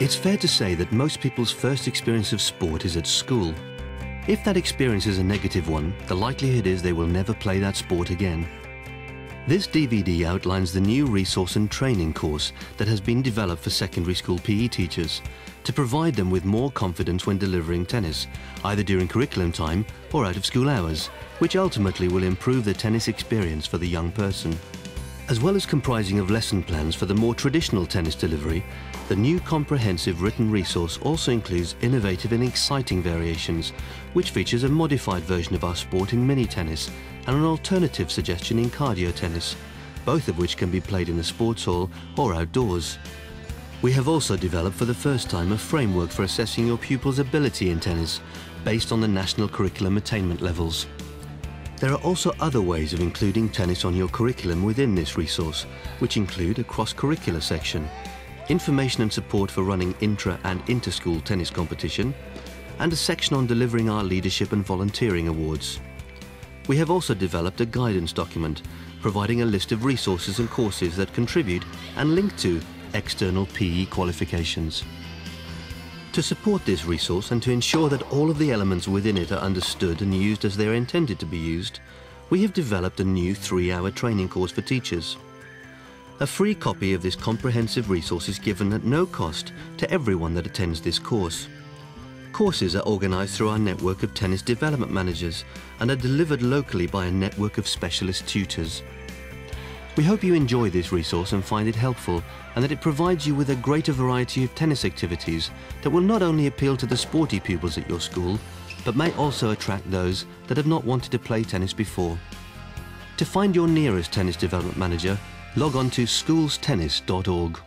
It's fair to say that most people's first experience of sport is at school. If that experience is a negative one, the likelihood is they will never play that sport again. This DVD outlines the new resource and training course that has been developed for secondary school PE teachers to provide them with more confidence when delivering tennis, either during curriculum time or out of school hours, which ultimately will improve the tennis experience for the young person. As well as comprising of lesson plans for the more traditional tennis delivery, the new comprehensive written resource also includes innovative and exciting variations, which features a modified version of our sport in mini tennis and an alternative suggestion in cardio tennis, both of which can be played in a sports hall or outdoors. We have also developed for the first time a framework for assessing your pupil's ability in tennis based on the national curriculum attainment levels. There are also other ways of including tennis on your curriculum within this resource, which include a cross-curricular section, information and support for running intra and inter-school tennis competition, and a section on delivering our leadership and volunteering awards. We have also developed a guidance document providing a list of resources and courses that contribute and link to external PE qualifications. To support this resource and to ensure that all of the elements within it are understood and used as they are intended to be used, we have developed a new three-hour training course for teachers. A free copy of this comprehensive resource is given at no cost to everyone that attends this course. Courses are organised through our network of tennis development managers and are delivered locally by a network of specialist tutors. We hope you enjoy this resource and find it helpful and that it provides you with a greater variety of tennis activities that will not only appeal to the sporty pupils at your school, but may also attract those that have not wanted to play tennis before. To find your nearest tennis development manager, log on to schoolstennis.org.